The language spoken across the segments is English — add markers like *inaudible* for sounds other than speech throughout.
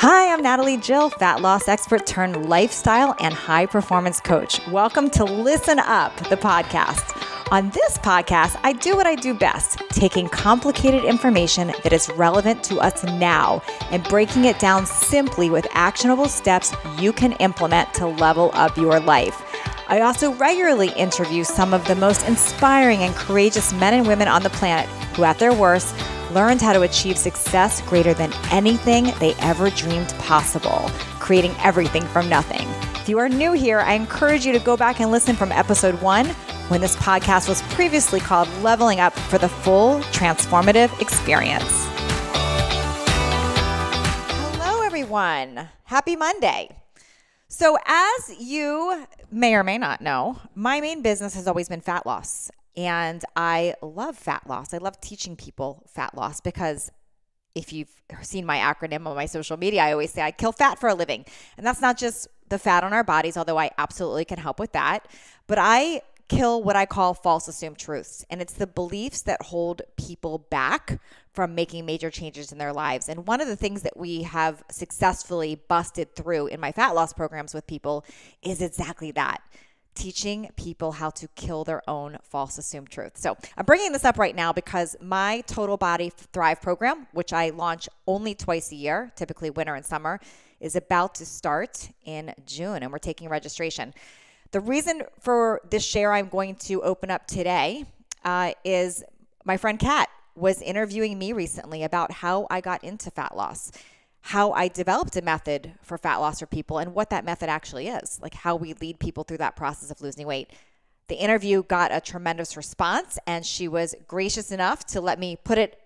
Hi, I'm Natalie Jill, fat loss expert turned lifestyle and high performance coach. Welcome to Listen Up, the podcast. On this podcast, I do what I do best taking complicated information that is relevant to us now and breaking it down simply with actionable steps you can implement to level up your life. I also regularly interview some of the most inspiring and courageous men and women on the planet who, at their worst, learned how to achieve success greater than anything they ever dreamed possible, creating everything from nothing. If you are new here, I encourage you to go back and listen from episode one when this podcast was previously called Leveling Up for the Full Transformative Experience. Hello, everyone. Happy Monday. So, as you may or may not know, my main business has always been fat loss. And I love fat loss. I love teaching people fat loss because if you've seen my acronym on my social media, I always say I kill fat for a living. And that's not just the fat on our bodies, although I absolutely can help with that, but I kill what I call false assumed truths. And it's the beliefs that hold people back from making major changes in their lives. And one of the things that we have successfully busted through in my fat loss programs with people is exactly that teaching people how to kill their own false assumed truth. So I'm bringing this up right now because my Total Body Thrive program, which I launch only twice a year, typically winter and summer, is about to start in June and we're taking registration. The reason for this share I'm going to open up today uh, is my friend Kat was interviewing me recently about how I got into fat loss how I developed a method for fat loss for people and what that method actually is, like how we lead people through that process of losing weight. The interview got a tremendous response, and she was gracious enough to let me put it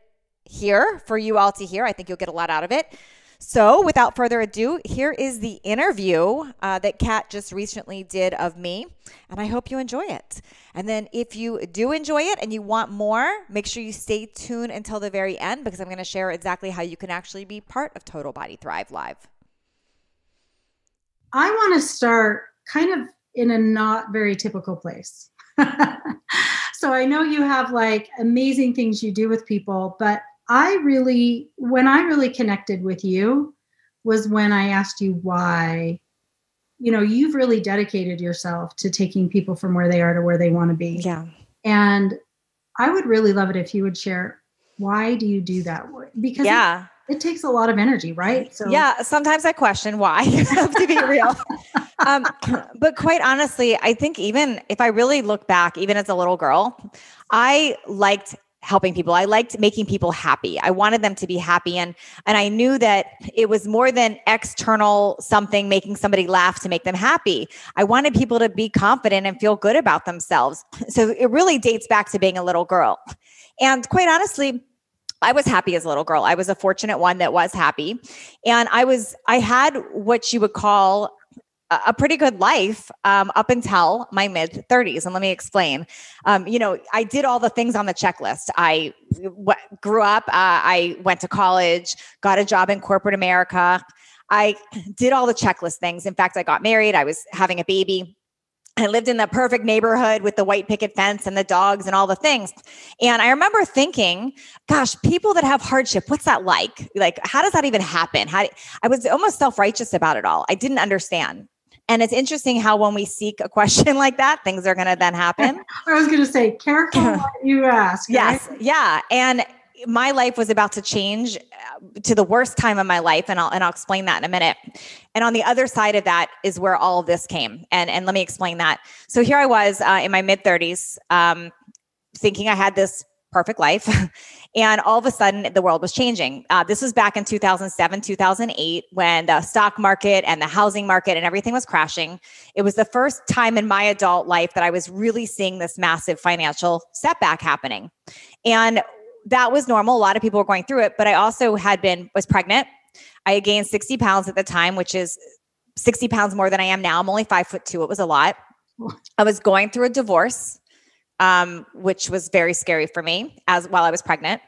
here for you all to hear. I think you'll get a lot out of it. So, without further ado, here is the interview uh, that Kat just recently did of me, and I hope you enjoy it. And then, if you do enjoy it and you want more, make sure you stay tuned until the very end because I'm going to share exactly how you can actually be part of Total Body Thrive Live. I want to start kind of in a not very typical place. *laughs* so, I know you have like amazing things you do with people, but I really, when I really connected with you, was when I asked you why. You know, you've really dedicated yourself to taking people from where they are to where they want to be. Yeah. And I would really love it if you would share why do you do that? Because yeah. It, it takes a lot of energy, right? So yeah, sometimes I question why. *laughs* to be real, um, but quite honestly, I think even if I really look back, even as a little girl, I liked helping people. I liked making people happy. I wanted them to be happy and and I knew that it was more than external something making somebody laugh to make them happy. I wanted people to be confident and feel good about themselves. So it really dates back to being a little girl. And quite honestly, I was happy as a little girl. I was a fortunate one that was happy. And I was I had what you would call a pretty good life um, up until my mid 30s. And let me explain. Um, you know, I did all the things on the checklist. I w- grew up, uh, I went to college, got a job in corporate America. I did all the checklist things. In fact, I got married, I was having a baby. I lived in the perfect neighborhood with the white picket fence and the dogs and all the things. And I remember thinking, gosh, people that have hardship, what's that like? Like, how does that even happen? How I was almost self-righteous about it all. I didn't understand. And it's interesting how when we seek a question *laughs* like that, things are going to then happen. *laughs* I was going to say, careful *laughs* what you ask. Yes. Right? Yeah. And my life was about to change uh, to the worst time of my life and I'll and I'll explain that in a minute. And on the other side of that is where all of this came. And and let me explain that. So here I was uh, in my mid 30s um, thinking I had this perfect life *laughs* And all of a sudden, the world was changing. Uh, this was back in 2007, 2008, when the stock market and the housing market and everything was crashing. It was the first time in my adult life that I was really seeing this massive financial setback happening. And that was normal. A lot of people were going through it, but I also had been, was pregnant. I had gained 60 pounds at the time, which is 60 pounds more than I am now. I'm only five foot two. It was a lot. I was going through a divorce um, which was very scary for me as while I was pregnant.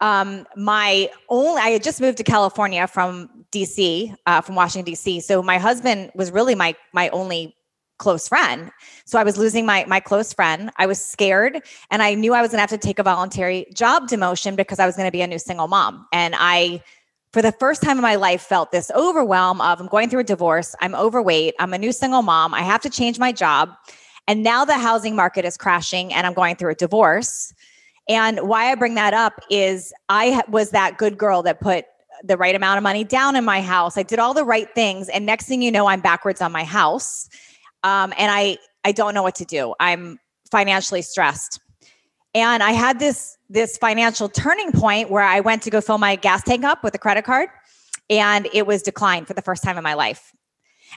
Um, my only, I had just moved to California from DC, uh, from Washington DC. So my husband was really my my only close friend. So I was losing my my close friend. I was scared, and I knew I was going to have to take a voluntary job demotion because I was going to be a new single mom. And I for the first time in my life felt this overwhelm of I'm going through a divorce, I'm overweight, I'm a new single mom, I have to change my job. And now the housing market is crashing and I'm going through a divorce. And why I bring that up is I was that good girl that put the right amount of money down in my house. I did all the right things. And next thing you know, I'm backwards on my house. Um, and I, I don't know what to do. I'm financially stressed. And I had this this financial turning point where I went to go fill my gas tank up with a credit card and it was declined for the first time in my life.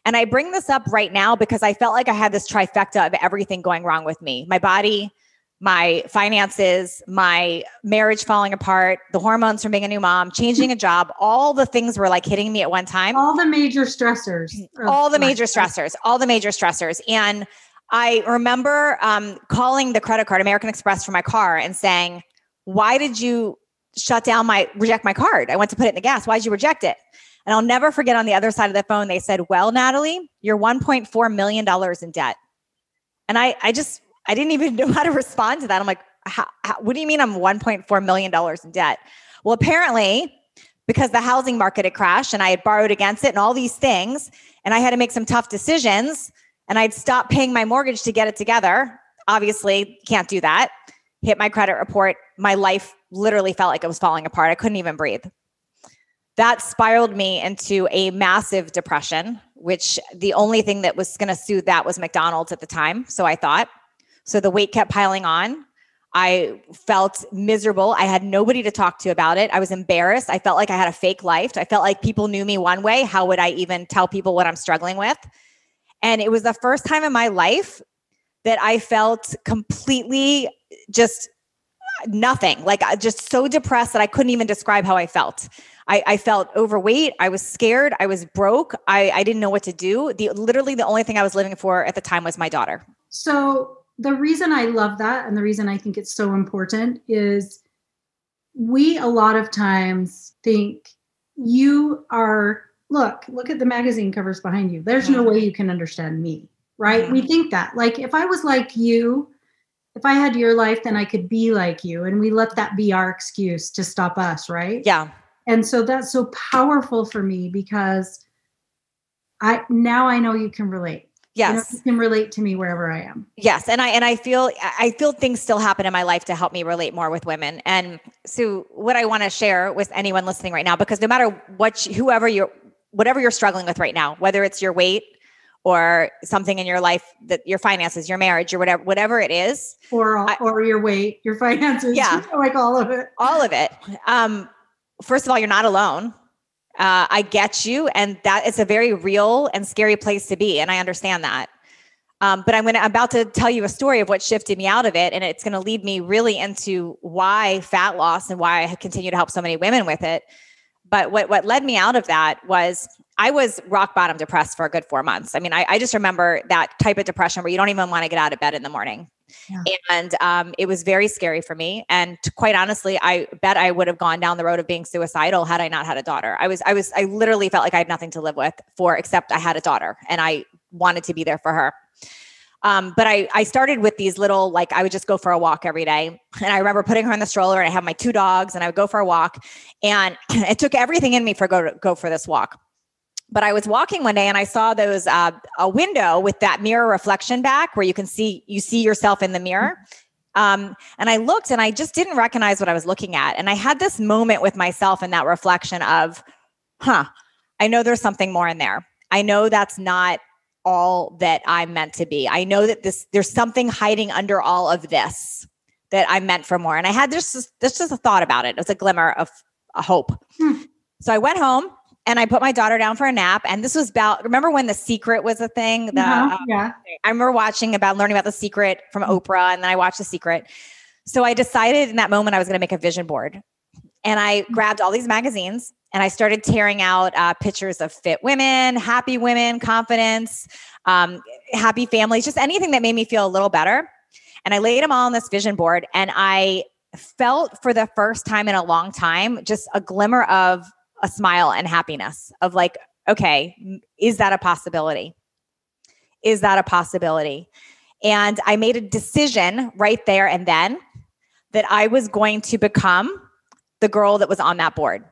And I bring this up right now because I felt like I had this trifecta of everything going wrong with me. My body, my finances, my marriage falling apart, the hormones from being a new mom, changing a job, all the things were like hitting me at one time. All the major stressors. All the major stressors, all the major stressors. And I remember um, calling the credit card, American Express, for my car and saying, Why did you shut down my, reject my card? I went to put it in the gas. Why did you reject it? And I'll never forget on the other side of the phone, they said, Well, Natalie, you're $1.4 million in debt. And I, I just, I didn't even *laughs* know how to respond to that. I'm like, how, what do you mean I'm $1.4 million in debt? Well, apparently, because the housing market had crashed and I had borrowed against it and all these things, and I had to make some tough decisions and I'd stopped paying my mortgage to get it together. Obviously, can't do that. Hit my credit report. My life literally felt like it was falling apart. I couldn't even breathe. That spiraled me into a massive depression, which the only thing that was going to soothe that was McDonald's at the time. So I thought. So the weight kept piling on. I felt miserable. I had nobody to talk to about it. I was embarrassed. I felt like I had a fake life. I felt like people knew me one way. How would I even tell people what I'm struggling with? And it was the first time in my life that I felt completely just nothing, like just so depressed that I couldn't even describe how I felt. I, I felt overweight. I was scared. I was broke. I, I didn't know what to do. The literally the only thing I was living for at the time was my daughter. So the reason I love that and the reason I think it's so important is we a lot of times think you are look, look at the magazine covers behind you. There's no mm-hmm. way you can understand me, right? Mm-hmm. We think that. Like if I was like you, if I had your life, then I could be like you. And we let that be our excuse to stop us, right? Yeah. And so that's so powerful for me because I now I know you can relate. Yes. You, know, you can relate to me wherever I am. Yes. And I and I feel I feel things still happen in my life to help me relate more with women. And so what I want to share with anyone listening right now, because no matter what whoever you're whatever you're struggling with right now, whether it's your weight or something in your life that your finances, your marriage, or whatever, whatever it is, or or your weight, your *laughs* finances, yeah, like all of it, all of it. Um, first of all, you're not alone. Uh, I get you, and that is a very real and scary place to be, and I understand that. Um, but I'm going to about to tell you a story of what shifted me out of it, and it's going to lead me really into why fat loss and why I continue to help so many women with it. But what what led me out of that was I was rock bottom depressed for a good four months. I mean, I, I just remember that type of depression where you don't even want to get out of bed in the morning. Yeah. And um, it was very scary for me. And quite honestly, I bet I would have gone down the road of being suicidal had I not had a daughter. I was, I was, I literally felt like I had nothing to live with for except I had a daughter and I wanted to be there for her. Um, but I, I started with these little, like, I would just go for a walk every day. And I remember putting her in the stroller and I have my two dogs and I would go for a walk. And *clears throat* it took everything in me for go to go for this walk. But I was walking one day and I saw those uh, a window with that mirror reflection back where you can see you see yourself in the mirror. Um, and I looked and I just didn't recognize what I was looking at. And I had this moment with myself in that reflection of, huh, I know there's something more in there. I know that's not all that I'm meant to be. I know that this there's something hiding under all of this that I'm meant for more. And I had this this just a thought about it. It was a glimmer of a hope. Hmm. So I went home and I put my daughter down for a nap. And this was about remember when the secret was a thing? The, uh-huh, um, yeah. I remember watching about learning about the secret from hmm. Oprah, and then I watched the secret. So I decided in that moment I was going to make a vision board. And I hmm. grabbed all these magazines and I started tearing out uh, pictures of fit women, happy women, confidence, um, happy families, just anything that made me feel a little better. And I laid them all on this vision board, and I felt for the first time in a long time just a glimmer of a smile and happiness of like, okay, is that a possibility? Is that a possibility? And I made a decision right there and then that I was going to become the girl that was on that board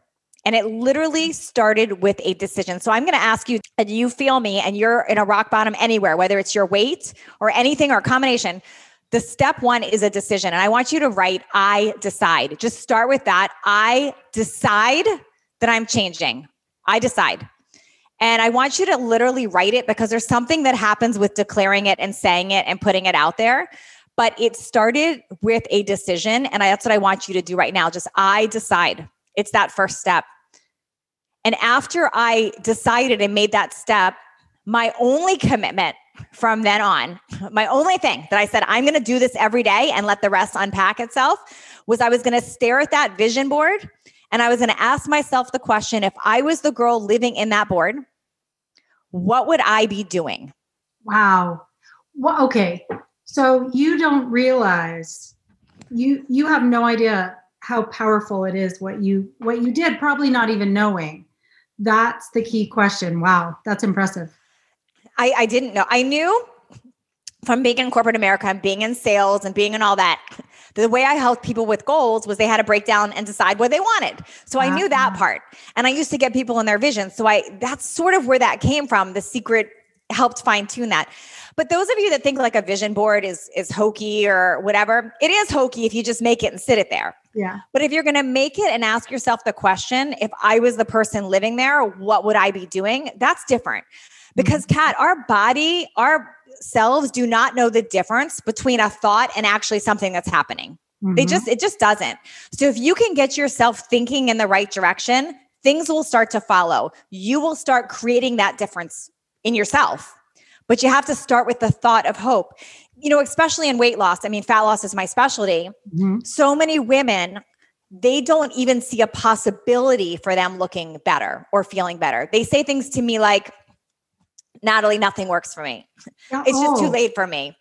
And it literally started with a decision. So I'm going to ask you, and you feel me, and you're in a rock bottom anywhere, whether it's your weight or anything or combination. The step one is a decision. And I want you to write, I decide. Just start with that. I decide that I'm changing. I decide. And I want you to literally write it because there's something that happens with declaring it and saying it and putting it out there. But it started with a decision. And that's what I want you to do right now. Just I decide. It's that first step. And after I decided and made that step, my only commitment from then on, my only thing that I said, I'm going to do this every day and let the rest unpack itself was I was going to stare at that vision board and I was going to ask myself the question if I was the girl living in that board, what would I be doing? Wow. Well, okay. So you don't realize you you have no idea how powerful it is what you what you did probably not even knowing. That's the key question. Wow, that's impressive. I, I didn't know. I knew from being in corporate America and being in sales and being in all that, the way I helped people with goals was they had to break down and decide what they wanted. So I knew that ah. part. And I used to get people in their vision. So I that's sort of where that came from. The secret helped fine tune that. But those of you that think like a vision board is is hokey or whatever, it is hokey if you just make it and sit it there. Yeah. But if you're going to make it and ask yourself the question, if I was the person living there, what would I be doing? That's different. Because Kat, mm-hmm. our body, our selves do not know the difference between a thought and actually something that's happening. Mm-hmm. They just it just doesn't. So if you can get yourself thinking in the right direction, things will start to follow. You will start creating that difference in yourself. But you have to start with the thought of hope. You know, especially in weight loss. I mean, fat loss is my specialty. Mm-hmm. So many women they don't even see a possibility for them looking better or feeling better. They say things to me like, Natalie, nothing works for me. Oh. It's just too oh. late for me.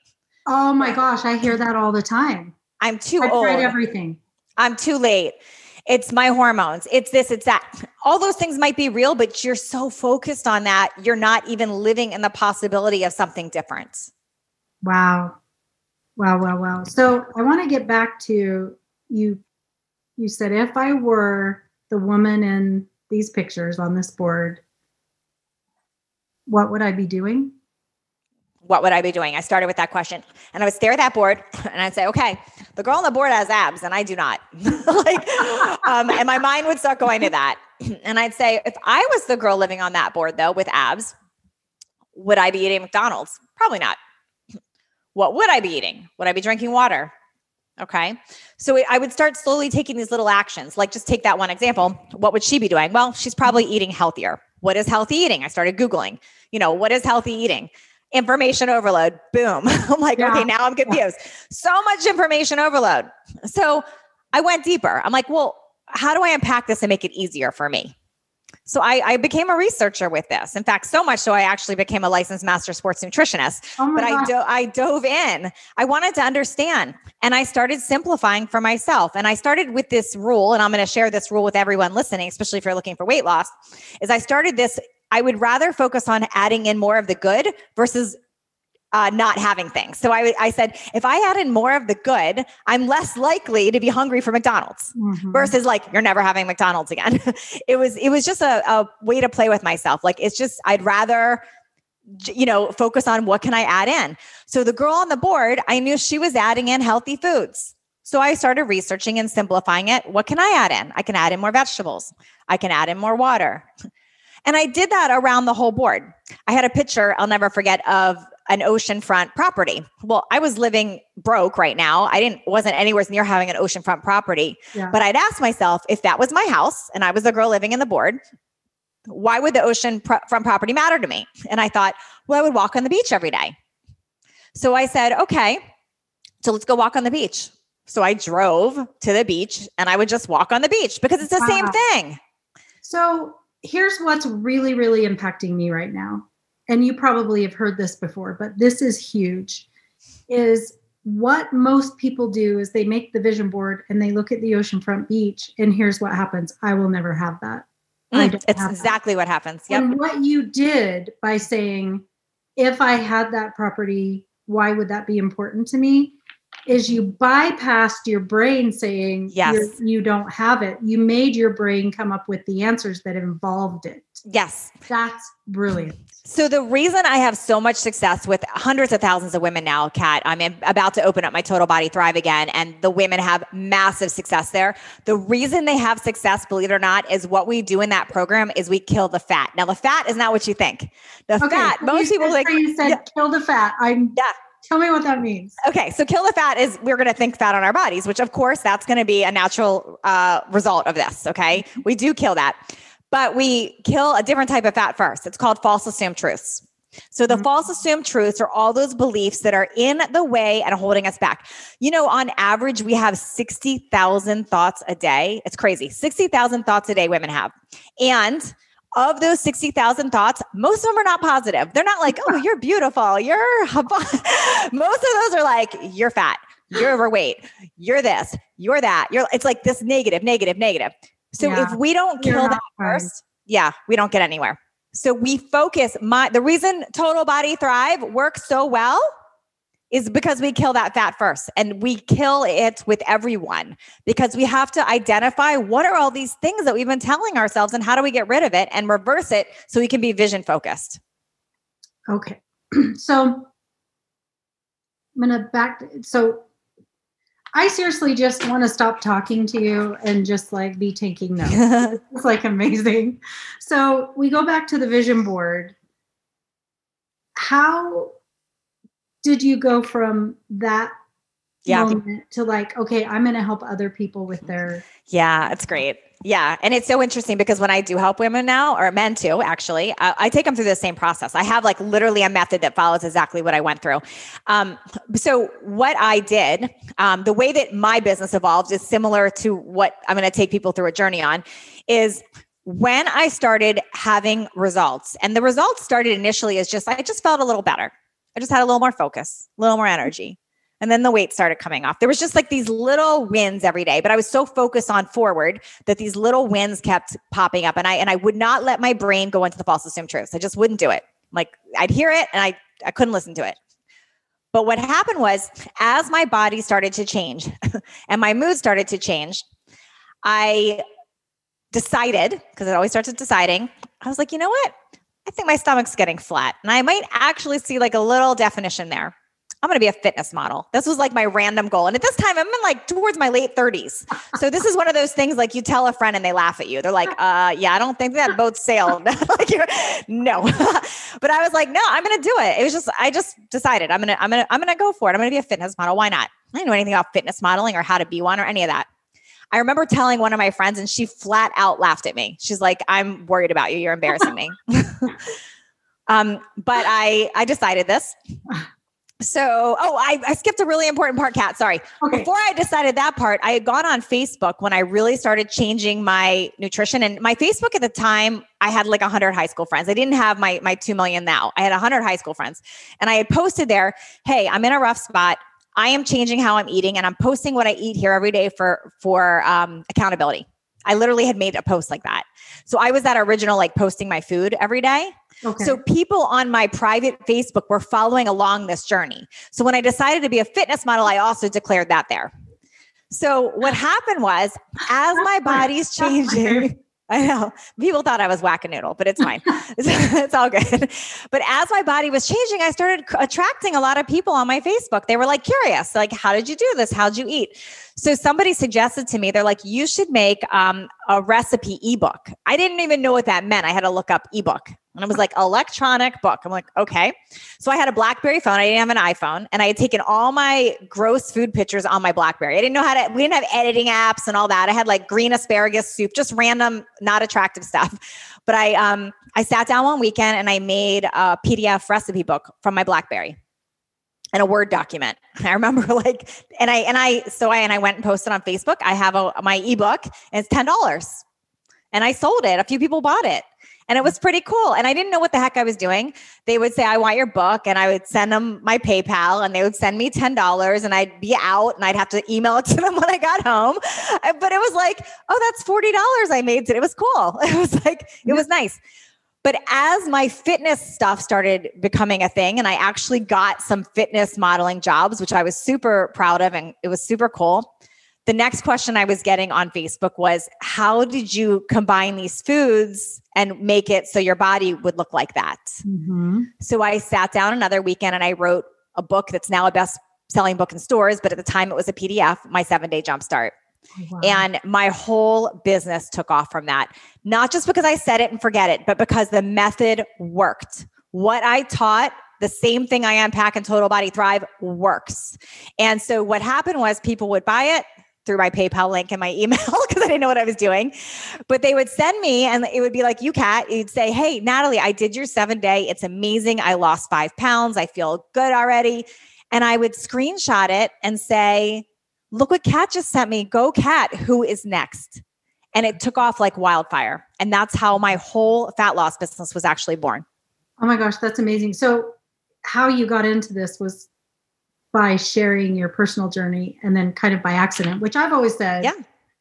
Oh my gosh, I hear that all the time. I'm too I've old. Tried everything. I'm too late. It's my hormones. It's this, it's that. All those things might be real, but you're so focused on that, you're not even living in the possibility of something different. Wow. Wow, wow, wow. So I want to get back to you. You said if I were the woman in these pictures on this board, what would I be doing? What would I be doing? I started with that question and I would stare at that board *laughs* and I'd say, okay, the girl on the board has abs and I do not. *laughs* like, um, and my mind would start going to that. *clears throat* And I'd say, if I was the girl living on that board though with abs, would I be eating McDonald's? Probably not. What would I be eating? Would I be drinking water? Okay. So I would start slowly taking these little actions. Like just take that one example. What would she be doing? Well, she's probably eating healthier. What is healthy eating? I started Googling, you know, what is healthy eating? Information overload. Boom. *laughs* I'm like, yeah. okay, now I'm confused. Yeah. So much information overload. So I went deeper. I'm like, well, how do I unpack this and make it easier for me? So I, I, became a researcher with this. In fact, so much so I actually became a licensed master sports nutritionist. Oh but I, do- I dove in. I wanted to understand, and I started simplifying for myself. And I started with this rule, and I'm going to share this rule with everyone listening, especially if you're looking for weight loss. Is I started this. I would rather focus on adding in more of the good versus uh, not having things. So I, I said, if I add in more of the good, I'm less likely to be hungry for McDonald's mm-hmm. versus like, you're never having McDonald's again. *laughs* it was, it was just a, a way to play with myself. Like, it's just, I'd rather, you know, focus on what can I add in. So the girl on the board, I knew she was adding in healthy foods. So I started researching and simplifying it. What can I add in? I can add in more vegetables. I can add in more water. *laughs* And I did that around the whole board. I had a picture I'll never forget of an oceanfront property. Well, I was living broke right now. I didn't wasn't anywhere near having an oceanfront property. Yeah. But I'd ask myself if that was my house and I was the girl living in the board, why would the ocean front property matter to me? And I thought, well, I would walk on the beach every day. So I said, okay, so let's go walk on the beach. So I drove to the beach and I would just walk on the beach because it's the wow. same thing. So here's what's really, really impacting me right now and you probably have heard this before, but this is huge, is what most people do is they make the vision board and they look at the oceanfront beach, and here's what happens. I will never have that. Mm, it's exactly that. what happens. Yep. And what you did by saying, if I had that property, why would that be important to me? Is you bypassed your brain saying Yes. you're- don't have it. You made your brain come up with the answers that involved it. Yes. That's brilliant. So the reason I have so much success with hundreds of thousands of women now, Kat, I'm in- about to open up my Total Body Thrive again, and the women have massive success there. The reason they have success, believe it or not, is what we do in that program is we kill the fat. Now the fat is not what you think. The fat, so most you people like, you said Yeah. kill the fat. I'm yeah. Tell me what that means. Okay, so kill the fat is we're going to think fat on our bodies, which of course that's going to be a natural uh, result of this. Okay, we do kill that, but we kill a different type of fat first. It's called false assumed truths. So the Mhm. false assumed truths are all those beliefs that are in the way and holding us back. You know, on average, we have 60,000 thoughts a day. It's crazy. 60,000 thoughts a day women have. And of those 60,000 thoughts, most of them are not positive. They're not like, oh, you're beautiful. You're, *laughs* most of those are like, you're fat, you're *gasps* overweight, you're this, you're that. You're, it's like this negative, negative, negative. So Yeah. if we don't You're kill that first, yeah, we don't get anywhere. So we focus my the reason total body thrive works so well is because we kill that fat first and we kill it with everyone because we have to identify what are all these things that we've been telling ourselves and how do we get rid of it and reverse it so we can be vision focused. Okay. *clears throat* so I'm gonna back so I seriously just want to stop talking to you and just like be taking *laughs* notes. it's like amazing. So we go back to the vision board. How did you go from that Yeah. moment to like, okay, I'm going to help other people with their Yeah, it's great. Yeah. And it's so interesting because when I do help women now, or men too, actually, I, I take them through the same process. I have like literally a method that follows exactly what I went through. Um, so, what I did, um, the way that my business evolved is similar to what I'm going to take people through a journey on, is when I started having results, and the results started initially as just, I just felt a little better. I just had a little more focus, a little more mm-hmm. energy. And then the weight started coming off. There was just like these little wins every day, but I was so focused on forward that these little wins kept popping up. And I and I would not let my brain go into the false assumed truths. I just wouldn't do it. Like I'd hear it and I I couldn't listen to it. But what happened was as my body started to change *laughs* and my mood started to change, I decided, because it always starts with deciding, I was like, you know what? I think my stomach's getting flat. And I might actually see like a little definition there. I'm going to be a fitness model. This was like my random goal. And at this time, I'm in like towards my late 30s. So this is one of those things like you tell a friend and they laugh at you. They're like, uh, yeah, I don't think that boat sailed. *laughs* like, no. *laughs* but I was like, no, I'm going to do it. It was just, I just decided I'm going to, I'm going to, I'm going to go for it. I'm going to be a fitness model. Why not? I didn't know anything about fitness modeling or how to be one or any of that. I remember telling one of my friends and she flat out laughed at me. She's like, I'm worried about you. You're embarrassing me. *laughs* um, but I, I decided this. So, oh, I, I skipped a really important part, Kat. Sorry. Okay. Before I decided that part, I had gone on Facebook when I really started changing my nutrition. And my Facebook at the time, I had like 100 high school friends. I didn't have my, my 2 million now. I had 100 high school friends. And I had posted there, hey, I'm in a rough spot. I am changing how I'm eating and I'm posting what I eat here every day for, for um, accountability. I literally had made a post like that. So I was that original, like posting my food every day. Okay. So people on my private Facebook were following along this journey. So when I decided to be a fitness model, I also declared that there. So what happened was, as my body's changing, I know people thought I was whack-a-noodle, but it's fine. it's, *laughs* *laughs* it's all good. But as my body was changing, I started attracting a lot of people on my Facebook. They were like curious, like, how did you do this? How'd you eat? So somebody suggested to me, they're like, you should make um, a recipe ebook. I didn't even know what that meant. I had to look up ebook. And it was like electronic book. I'm like, okay. So I had a Blackberry phone. I didn't have an iPhone. And I had taken all my gross food pictures on my Blackberry. I didn't know how to, we didn't have editing apps and all that. I had like green asparagus soup, just random, not attractive stuff. But I um I sat down one weekend and I made a PDF recipe book from my Blackberry and a Word document. I remember *laughs* like, and I and I so I and I went and posted on Facebook. I have a my ebook and it's ten dollars, and I sold it. A few people bought it, and it was pretty cool. And I didn't know what the heck I was doing. They would say, "I want your book," and I would send them my PayPal, and they would send me ten dollars, and I'd be out, and I'd have to email *laughs* it to them when I got home. But it was like, oh, that's forty dollars I made today. It was cool. *laughs* It was like it was nice. But as my fitness stuff started becoming a thing, and I actually got some fitness modeling jobs, which I was super proud of, and it was super cool. The next question I was getting on Facebook was, How did you combine these foods and make it so your body would look like that? Mhm. So I sat down another weekend and I wrote a book that's now a best selling book in stores, but at the time it was a PDF, my seven day jumpstart. Wow. And my whole business took off from that. Not just because I said it and forget it, but because the method worked. What I taught, the same thing I unpack in Total Body Thrive works. And so what happened was people would buy it through my PayPal link and my email *laughs* because I didn't know what I was doing. But they would send me and it would be like, you Kat, you'd say, Hey, Natalie, I did your seven day. It's amazing. I lost five pounds. I feel good already. And I would screenshot it and say, look what Kat just sent me. Go Kat, who is next? And it took off like wildfire. And that's how my whole fat loss business was actually born. Oh my gosh, that's amazing. So, how you got into this was by sharing your personal journey and then kind of by accident, which I've always said Yeah.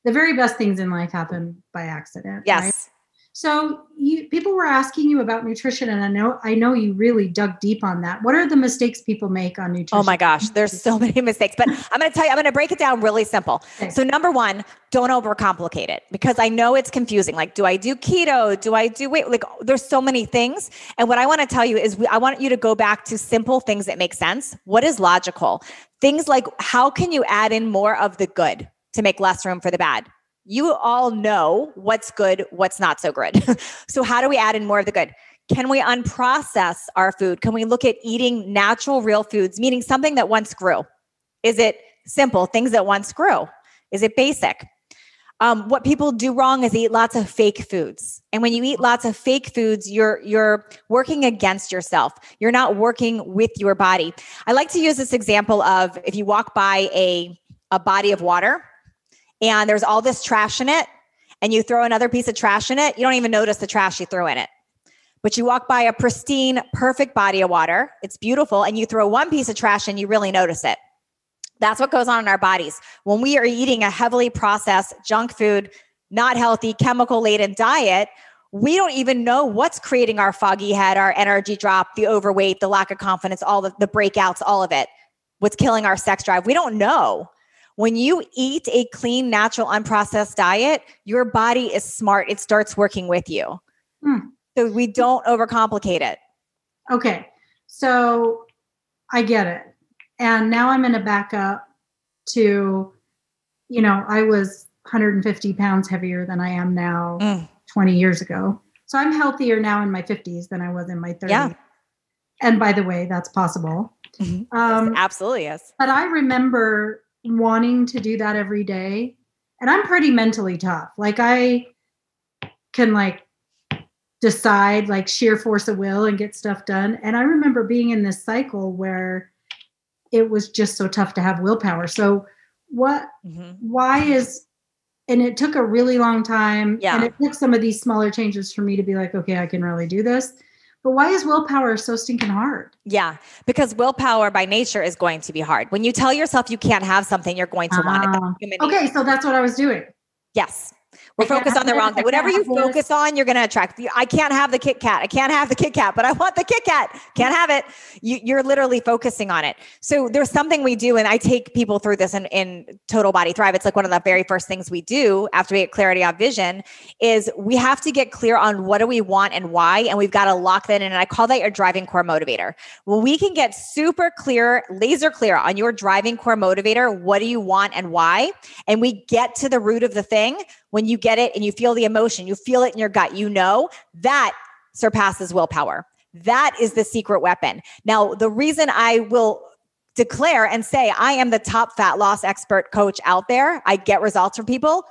the very best things in life happen by accident. Yes. right? So you people were asking you about nutrition and I know I know you really dug deep on that. What are the mistakes people make on nutrition? Oh my gosh, there's so *laughs* many mistakes. But I'm going to tell you, I'm going to break it down really simple. Okay. So, number one, don't overcomplicate it because I know it's confusing. Like, do I do keto? Do I do wait? Like, there's so many things. And what I want to tell you is, we, I want you to go back to simple things that make sense. What is logical? Things like, how can you add in more of the good to make less room for the bad? You all know what's good, what's not so good. *laughs* so, how do we add in more of the good? Can we unprocess our food? Can we look at eating natural, real foods, meaning something that once grew? Is it simple, things that once grew? Is it basic? Um, what people do wrong is eat lots of fake foods. And when you eat lots of fake foods, you're you're working against yourself. You're not working with your body. I like to use this example of if you walk by a a body of water and there's all this trash in it and you throw another piece of trash in it, you don't even notice the trash you threw in it. But you walk by a pristine, perfect body of water, it's beautiful, and you throw one piece of trash and you really notice it. That's what goes on in our bodies. When we are eating a heavily processed junk food, not healthy, chemical laden diet, we don't even know what's creating our foggy head, our energy drop, the overweight, the lack of confidence, all the, the breakouts, all of it. What's killing our sex drive? We don't know. When you eat a clean, natural, unprocessed diet, your body is smart. It starts working with you. Hmm. So we don't overcomplicate it. Okay. So I get it. And now I'm going to back up to, you know, I was 150 pounds heavier than I am now Mm. 20 years ago. So I'm healthier now in my 50s than I was in my 30s. Yeah. And by the way, that's possible. Mhm. Um, Absolutely is. but I remember wanting to do that every day. And I'm pretty mentally tough. Like I can like decide like sheer force of will and get stuff done. And I remember being in this cycle where it was just so tough to have willpower. So what Mhm. why is and it took a really long time Yeah. and it took some of these smaller changes for me to be like okay i can really do this but why is willpower so stinking hard Yeah, because willpower by nature is going to be hard. When you tell yourself you can't have something, you're going to want it. Ah. okay so that's what i was doing Yes. We're focused on the wrong thing. Whatever you can't have this. focus on, you're going to attract. I can't have the Kit Kat. I can't have the Kit Kat, but I want the Kit Kat. Can't have it. You, you're literally focusing on it. So there's something we do, and I take people through this in, in Total Body Thrive. It's like one of the very first things we do after we get clarity on vision is we have to get clear on what do we want and why, and we've got to lock that in. And I call that your driving core motivator. When we can get super clear, laser clear on your driving core motivator, what do you want and why, and we get to the root of the thing, when you get it and you feel the emotion, you feel it in your gut, you know that surpasses willpower. That is the secret weapon. Now, the reason I will declare and say I am the top fat loss expert coach out there, I get results from people.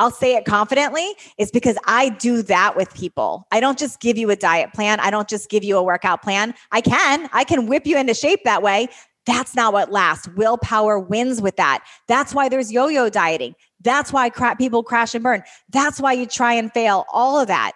I'll say it confidently is because I do that with people. I don't just give you a diet plan. I don't just give you a workout plan. I can, I can whip you into shape that way. That's not what lasts. Willpower wins with that. That's why there's yo yo dieting. That's why cra- people crash and burn. That's why you try and fail, all of that.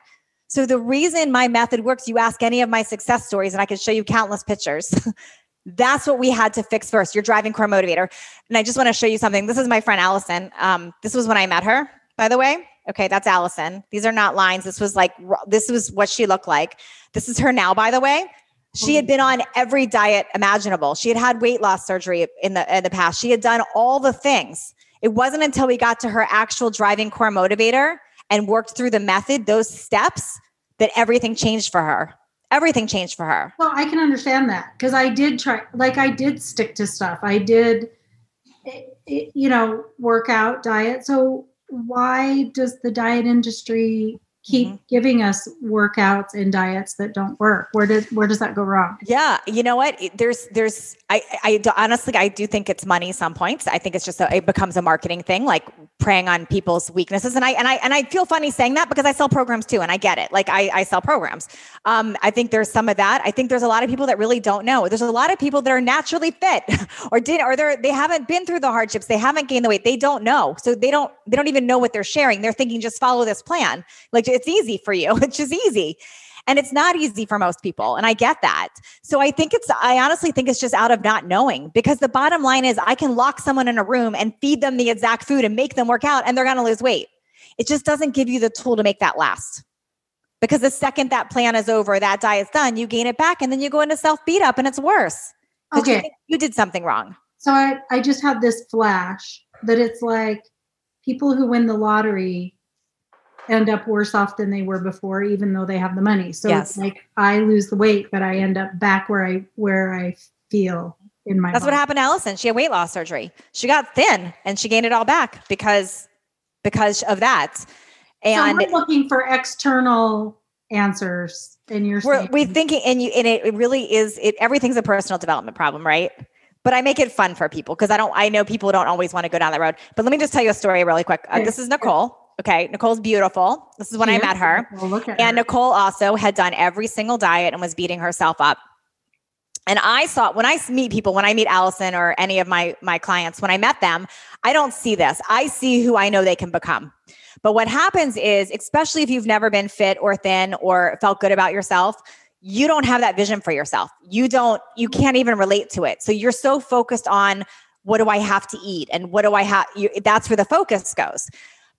So, the reason my method works, you ask any of my success stories, and I can show you countless pictures. *laughs* That's what we had to fix first. Your driving core motivator. And I just want to show you something. This is my friend Allison. Um, this was when I met her, by the way. Okay, that's Allison. These are not lines. This was like this was what she looked like. This is her now, by the way. She had been on every diet imaginable. She had had weight loss surgery in the in the past. She had done all the things. It wasn't until we got to her actual driving core motivator and worked through the method, those steps, that everything changed for her. Everything changed for her. Well, I can understand that because I did try, like, I did stick to stuff. I did, eh, eh, you know, workout diet. So, why does the diet industry keep mm-hmm. giving us workouts and diets that don't work. Where does where does that go wrong? Yeah you know what? There's there's i i honestly i do think it's money some points. I think it's just a, it becomes a marketing thing like preying on people's weaknesses. And i and i and i feel funny saying that because i sell programs too and i get it. Like i i sell programs. Um i think there's some of that. I think there's a lot of people that really don't know. There's a lot of people that are naturally fit *laughs* or did or they're they haven't been through the hardships. They haven't gained the weight. They don't know. So they don't they don't even know what they're sharing. They're thinking just follow this plan. Like it's easy for you. *laughs* It's just easy. And it's not easy for most people. And I get that. So I think it's, I honestly think it's just out of not knowing because the bottom line is I can lock someone in a room and feed them the exact food and make them work out and they're going to lose weight. It just doesn't give you the tool to make that last. Because the second that plan is over, that diet's done, you gain it back and then you go into self beat up and it's worse. Okay. You, you did something wrong. So I, I just had this flash that it's like people who win the lottery end up worse off than they were before, even though they have the money. So yes. it's like I lose the weight, but I end up back where I where I feel in my. That's body. what happened to Allison. She had weight loss surgery. She got thin and she gained it all back because because of that. And so we're looking for external answers in your. We're we thinking, and you and it, it really is. It everything's a personal development problem, right? but I make it fun for people because I don't, I know people don't always want to go down that road. But let me just tell you a story really quick. Uh, this is Nicole. Okay, Nicole's beautiful. This is when I met her. and her. Nicole also had done every single diet and was beating herself up. And I saw when I meet people, when I meet Allison or any of my my clients, when I met them, I don't see this. I see who I know they can become. But what happens is, especially if you've never been fit or thin or felt good about yourself, you don't have that vision for yourself. You don't, you can't even relate to it. So you're so focused on what do I have to eat and what do I have? That's where the focus goes.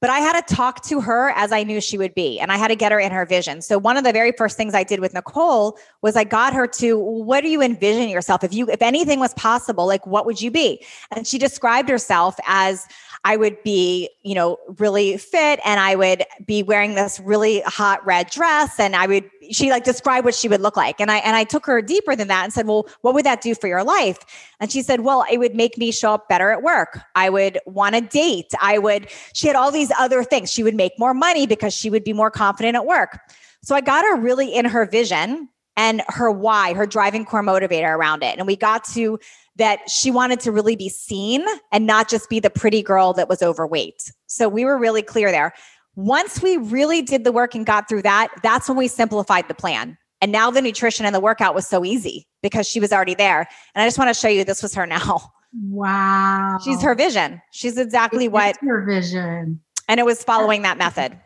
But I had to talk to her as I knew she would be, and I had to get her in her vision. So one of the very first things I did with Nicole was I got her to, what do you envision yourself? If you, if anything was possible, like what would you be? And she described herself as I would be, you know, really fit and I would be wearing this really hot red dress and I would she like described what she would look like. And I and I took her deeper than that and said, "Well, what would that do for your life?" And she said, "Well, it would make me show up better at work. I would want to date. I would she had all these other things. She would make more money because she would be more confident at work." So I got her really in her vision and her why, her driving core motivator around it. And we got to that she wanted to really be seen and not just be the pretty girl that was overweight. So we were really clear there. Once we really did the work and got through that, that's when we simplified the plan. And now the nutrition and the workout was so easy because she was already there. And I just want to show you this was her now. Wow. She's her vision. She's exactly what her vision. And it was following that method.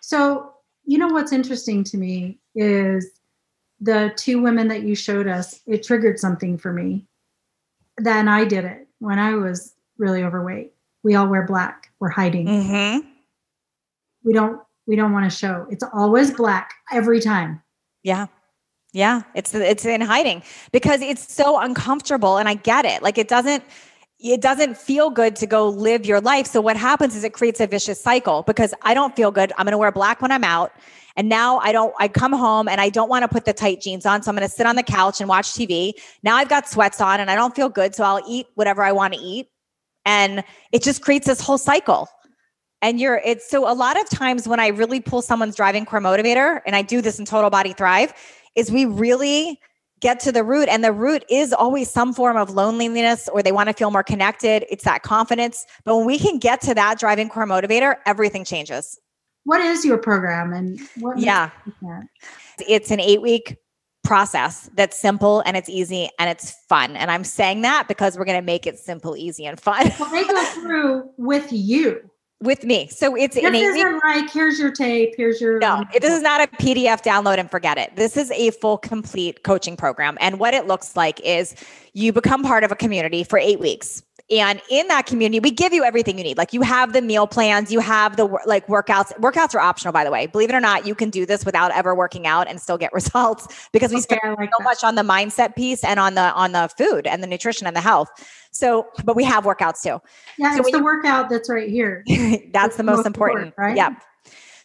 So, you know what's interesting to me is the two women that you showed us, it triggered something for me then I did it when I was really overweight. We all wear black. We're hiding. Mm-hmm. We don't. We don't want to show. It's always black every time. Yeah. Yeah, it's it's in hiding because it's so uncomfortable and I get it. Like it doesn't it doesn't feel good to go live your life. So what happens is it creates a vicious cycle because I don't feel good. I'm going to wear black when I'm out. And now I don't, I come home and I don't want to put the tight jeans on. So I'm going to sit on the couch and watch TV. Now I've got sweats on and I don't feel good. So I'll eat whatever I want to eat. And it just creates this whole cycle. And you're, it's so a lot of times when I really pull someone's driving core motivator, and I do this in Total Body Thrive, is we really get to the root and the root is always some form of loneliness or they want to feel more connected. It's that confidence. But when we can get to that driving core motivator everything changes. What is your program and what yeah. it's an eight week process that's simple and it's easy and it's fun. And i'm saying that because we're going to make it simple easy and fun. Well, they go through with you with me. So it's this isn't like here's your tape here's your no this is not a pdf download and forget it. This is a full complete coaching program. And what it looks like is you become part of a community for eight weeks And in that community, we give you everything you need. Like you have the meal plans, you have the like workouts. Workouts are optional, by the way. Believe it or not, you can do this without ever working out and still get *laughs* results because we okay, spend like so that. much on the mindset piece and on the on the food and the nutrition and the health. So, but we have workouts too. Yeah, so it's the you, workout that's right here. *laughs* that's the most, most important, important, right? Yep.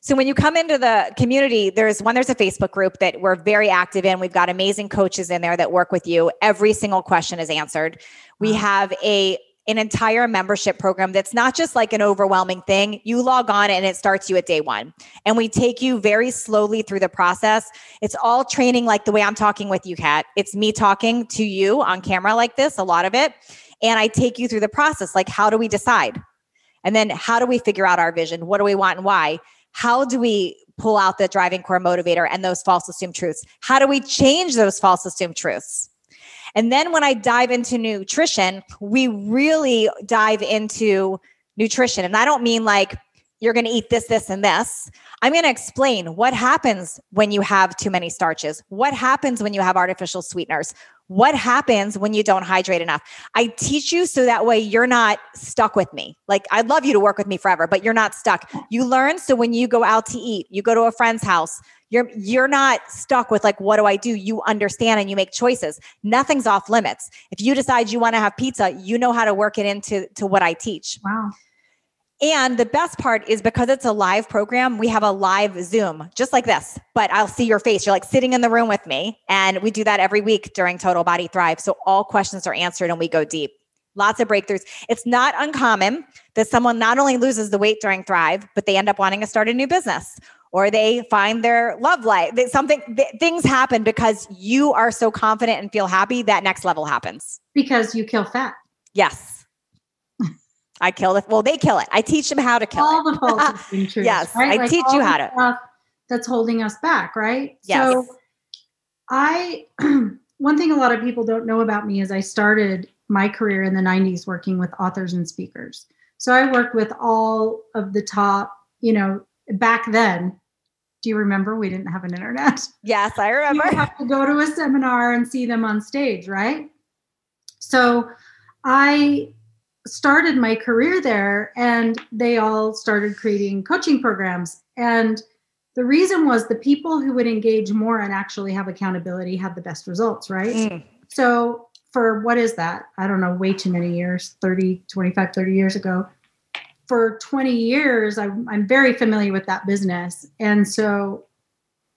So when you come into the community, there's one, there's a Facebook group that we're very active in. We've got amazing coaches in there that work with you. Every single question is answered. We have a an entire membership program that's not just like an overwhelming thing. You log on and it starts you at day one. And we take you very slowly through the process. It's all training like the way I'm talking with you, Kat. It's me talking to you on camera like this, a lot of it. And I take you through the process like, how do we decide? And then how do we figure out our vision? What do we want and why? How do we pull out the driving core motivator and those false assumed truths? How do we change those false assumed truths? And then when I dive into nutrition, we really dive into nutrition. And I don't mean like you're going to eat this, this, and this. I'm going to explain what happens when you have too many starches, what happens when you have artificial sweeteners, what happens when you don't hydrate enough. I teach you so that way you're not stuck with me. Like, I'd love you to work with me forever, but you're not stuck. You learn so when you go out to eat, you go to a friend's house, you're you're not stuck with like what do I do? You understand and you make choices. Nothing's off limits. If you decide you want to have pizza, you know how to work it into to what I teach. Wow. And the best part is because it's a live program, we have a live Zoom just like this, but I'll see your face. You're like sitting in the room with me. And we do that every week during Total Body Thrive. So all questions are answered and we go deep. Lots of breakthroughs. It's not uncommon that someone not only loses the weight during Thrive, but they end up wanting to start a new business or they find their love life. Something th- things happen because you are so confident and feel happy that next level happens. Because you kill fat. Yes. I kill it. Well, they kill it. I teach them how to kill all it. the false truths. *laughs* yes, right? I like teach you how to. That's holding us back, right? Yes. So, I *clears throat* one thing a lot of people don't know about me is I started my career in the '90s working with authors and speakers. So I worked with all of the top, you know, back then. Do you remember we didn't have an internet? Yes, I *laughs* remember. You have to go to a seminar and see them on stage, right? So I started my career there and they all started creating coaching programs. And the reason was the people who would engage more and actually have accountability had the best results right? Mm. so for what is that? I don't know way too many years 30 25 30 years ago. For 20 years i'm, I'm very familiar with that business. And so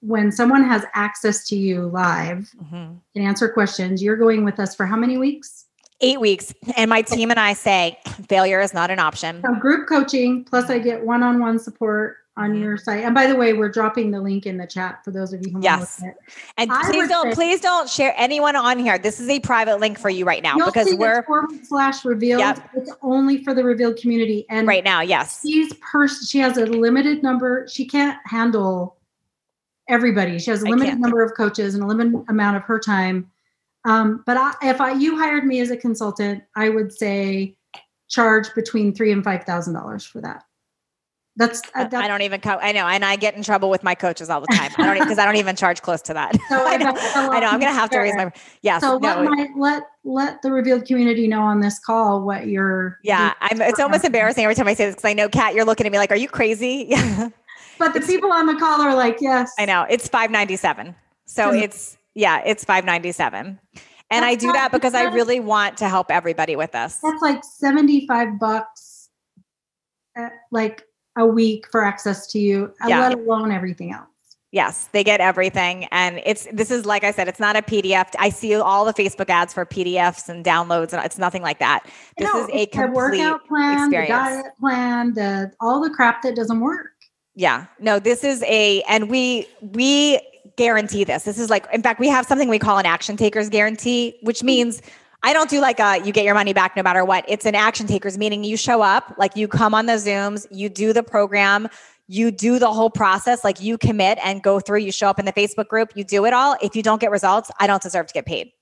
when someone has access to you live mm-hmm. and answer questions you're going with us for how many weeks Eight weeks. And my team and I say failure is not an option. So group coaching, plus I get one on one support on your site. And by the way, we're dropping the link in the chat for those of you who yes. want to And please don't, say, please don't share anyone on here. This is a private link for you right now because we're forward slash revealed. Yep. It's only for the revealed community. And right now, yes, she's person. She has a limited number. She can't handle everybody. She has a limited number of coaches and a limited amount of her time. Um, but I, if I, you hired me as a consultant, I would say charge between three and five thousand dollars for that. That's, uh, that's, I don't even co- I know, and I get in trouble with my coaches all the time. I don't because I don't even charge close to that. *laughs* So *laughs* I know. I know. I'm going to have to raise my yes. So let my, let let the revealed community know on this call what you're. Yeah, I'm. It's almost embarrassing every time I say this because I know, Kat, you're looking at me like, "Are you crazy?" Yeah. *laughs* but the people on the call are like, "Yes." I know. It's five ninety seven. So it's yeah, it's 597. And that's I do that because I really want to help everybody with this. That's like 75 bucks uh, like a week for access to you, uh, yeah. let alone everything else. Yes, they get everything. And it's this is like I said, it's not a PDF. I see all the Facebook ads for PDFs and downloads, and it's nothing like that. This no, is a complete workout plan, experience. the diet plan, the all the crap that doesn't work. Yeah. No, this is a and we we guarantee this. This is like, in fact, we have something we call an action takers guarantee, which hmm. means I don't do like a you get your money back no matter what. It's an action takers, meaning you show up, like you come on the Zooms, you do the program, you do the whole process, like you commit and go through, you show up in the Facebook group, you do it all. If you don't get results, I don't deserve to get paid.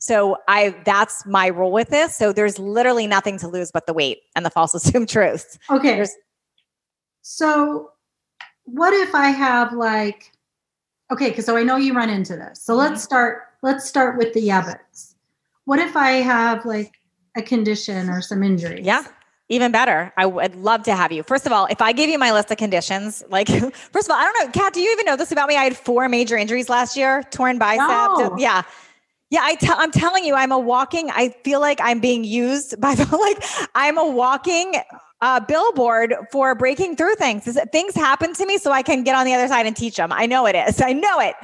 So I that's my rule with this. So there's literally nothing to lose but the weight and the false *laughs* assumed truths. Okay. There's, so what if I have like okay, because so I know you run into this. So mm-hmm. let's start. Let's start with the yabbits. What if I have like a condition or some injury. Yeah. Even better. I would love to have you. First of all, if I give you my list of conditions, like, *laughs* first of all, I don't know, Kat, do you even know this about me? I had four major injuries last year, torn bicep. No. Yeah. Yeah, I t- I'm telling you, I'm a walking. I feel like I'm being used by the *laughs* like. I'm a walking uh, billboard for breaking through things. Things happen to me, so I can get on the other side and teach them. I know it is. *laughs* I know it.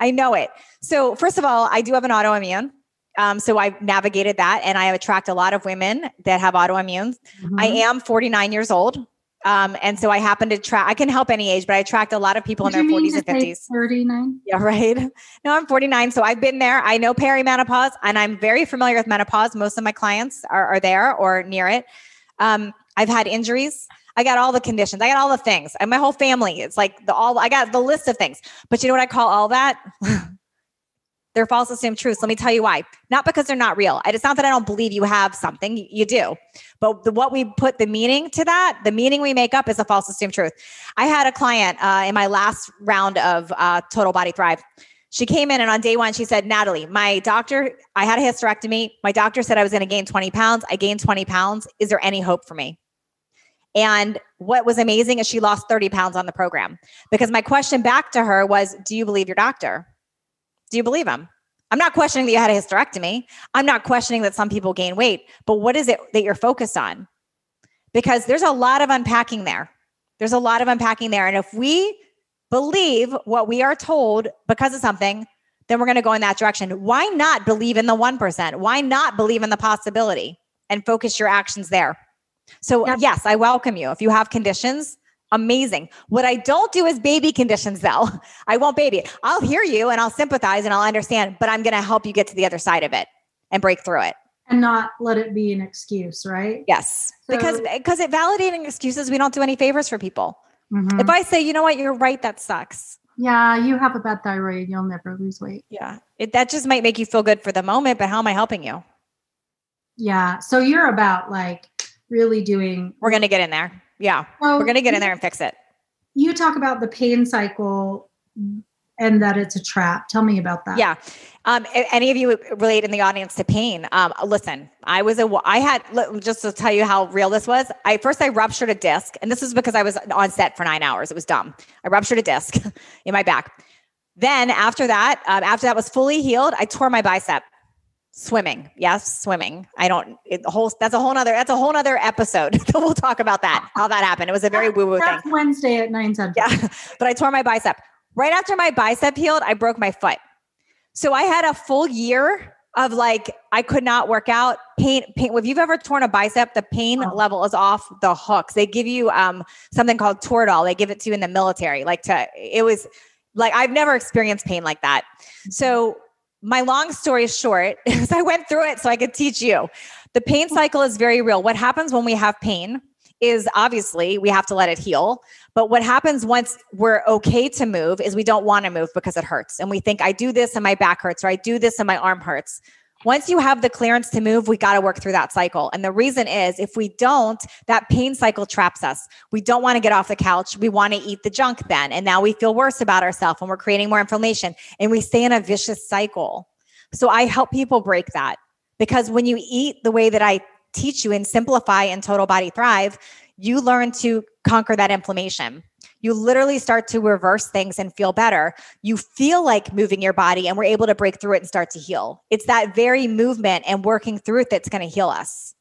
I know it. So first of all, I do have an autoimmune. Um, so I've navigated that, and I attract a lot of women that have autoimmune. Mhm. I am 49 years old. Um, and so I happen to track, I can help any age, but I attract a lot of people Did in their mean 40s and to say 50s. 39. Yeah, right. *laughs* No, I'm 49. So I've been there. I know perimenopause and I'm very familiar with menopause. Most of my clients are, are there or near it. Um, I've had injuries. I got all the conditions. I got all the things. And my whole family. It's like the all I got the list of things. But you know what I call all that? *laughs* they're false assumed truths. Let me tell you why. Not because they're not real. It's not that I don't believe you have something. You, do. But the, what we put the meaning to that, the meaning we make up is a false assumed truth. I had a client uh, in my last round of uh, Total Body Thrive. She came in and on day one, she said, Natalie, my doctor, I had a hysterectomy. My doctor said I was going to gain 20 pounds. I gained 20 pounds. Is there any hope for me? And what was amazing is she lost 30 pounds on the program because my question back to her was, Do you believe your doctor? Do you believe him? I'm not questioning that you had a hysterectomy. I'm not questioning that some people gain weight, but what is it that you're focused on? Because there's a lot of unpacking there. There's a lot of unpacking there. And if we believe what we are told because of something, then we're going to go in that direction. Why not believe in the 1%? Why not believe in the possibility and focus your actions there? So, yes, I welcome you. If you have conditions, amazing. What I don't do is baby conditions, though. *laughs* I won't baby it. I'll hear you and I'll sympathize and I'll understand, but I'm going to help you get to the other side of it and break through it. And not let it be an excuse, right? Yes. because So- because it validating excuses, we don't do any favors for people. Mhm. If I say, you know what, you're right, that sucks. yeah, you have a bad thyroid, you'll never lose weight. Yeah. It, that just might make you feel good for the moment, but how am I helping you? Yeah. So you're about like really doing. We're going to get in there. Yeah. So We're going to get in there and fix it. You talk about the pain cycle and that it's a trap. Tell me about that. Yeah. Um, any of you relate in the audience to pain? Um, listen, I was a, I had, just to tell you how real this was. I first, I ruptured a disc and this was because I was on set for nine hours. It was dumb. I ruptured a disc *laughs* in my back. Then after that, um, after that was fully healed, I tore my bicep swimming. Yes. Swimming. I don't, it, whole, that's a whole nother, that's a whole nother episode. *laughs* we'll talk about that, how that happened. It was a very woo woo thing. Wednesday at 9 Central. Yeah. *laughs* But I tore my bicep. Right after my bicep healed, I broke my foot. So I had a full year of like, I could not work out. Pain, pain. If you've ever torn a bicep, the pain Oh. level is off the hooks. They give you um, something called Toradol. They give it to you in the military. Like to, it was like, I've never experienced pain like that. So my long story short *laughs* is I went through it so I could teach you. The pain cycle is very real. What happens when we have pain is obviously we have to let it heal. But what happens once we're okay to move is we don't want to move because it hurts. And we think, I do this and my back hurts, or I do this and my arm hurts. Once you have the clearance to move, we got to work through that cycle. And the reason is if we don't, that pain cycle traps us. We don't want to get off the couch. We want to eat the junk then. And now we feel worse about ourselves and we're creating more inflammation and we stay in a vicious cycle. So I help people break that because when you eat the way that I teach you and simplify and total body thrive, you learn to conquer that inflammation. You literally start to reverse things and feel better. You feel like moving your body, and we're able to break through it and start to heal. It's that very movement and working through it that's going to heal us.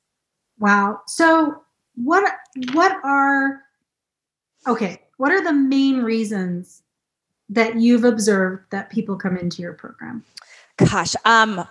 Wow. So what what are okay, what are the main reasons that you've observed that people come into your program? Gosh, um,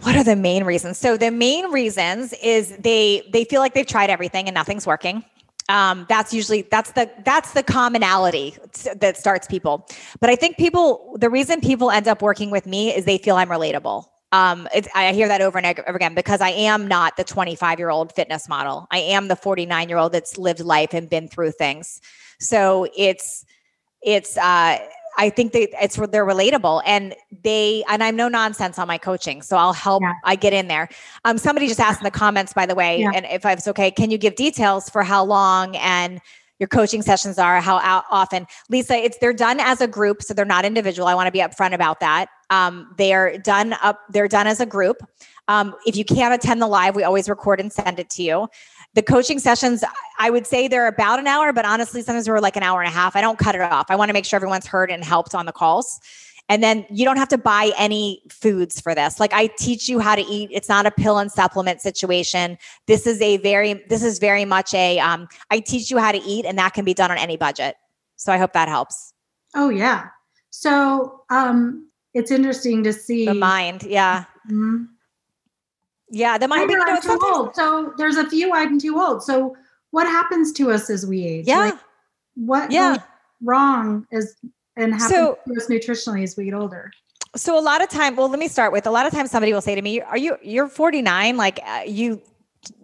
what are the main reasons? So the main reasons is they they feel like they've tried everything and nothing's working. Um, that's usually that's the that's the commonality that starts people. But I think people the reason people end up working with me is they feel I'm relatable. Um, I hear that over and over again because I am not the 25 year old fitness model. I am the 49 year old that's lived life and been through things. So it's it's uh I think they it's they're relatable and they and I'm no nonsense on my coaching, so I'll help. Yeah. I get in there. Um, somebody just asked in the comments, by the way, Yeah. and if it's okay, can you give details for how long and your coaching sessions are, how often. Lisa, it's they're done as a group, so they're not individual. I want to be upfront about that. Um, they are done up. They're done as a group. Um, if you can't attend the live, we always record and send it to you. The coaching sessions, I would say they're about an hour, but honestly, sometimes we're like an hour and a half. I don't cut it off. I want to make sure everyone's heard and helped on the calls. And then you don't have to buy any foods for this. Like I teach you how to eat. It's not a pill and supplement situation. This is a very, this is very much a. Um, I teach you how to eat and that can be done on any budget. So I hope that helps. Oh yeah. So um, it's interesting to see the mind. Yeah. Mm-hmm. Yeah. The mind. You know, too old. So there's a few I'm too old. So what happens to us as we age? Yeah. Like, what yeah. wrong is and happens so, to us nutritionally as we get older? So a lot of time, well, let me start with a lot of times somebody will say to me, "Are you you're 49? Like uh, you."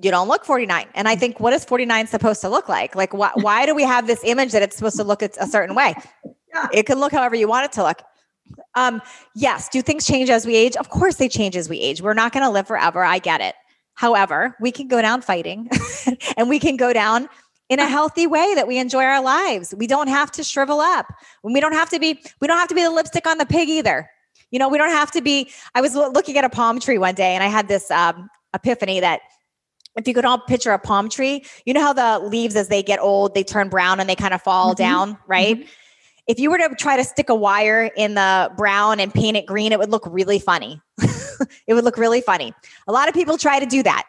You don't look 49. And I think, what is 49 supposed to look like? Like, why, why do we have this image that it's supposed to look a certain way? *laughs* Yeah. It can look however you want it to look. Um, yes. Do things change as we age? Of course they change as we age. We're not going to live forever. I get it. However, we can go down fighting *laughs* and we can go down in a healthy way that we enjoy our lives. We don't have to shrivel up. We don't have to be we don't have to be the lipstick on the pig either. You know, we don't have to be I was looking at a palm tree one day and I had this um, epiphany that if you could all picture a palm tree, you know how the leaves as they get old, they turn brown and they kind of fall mm-hmm. down, right? Mm-hmm. If you were to try to stick a wire in the brown and paint it green, it would look really funny. *laughs* it would look really funny. A lot of people try to do that.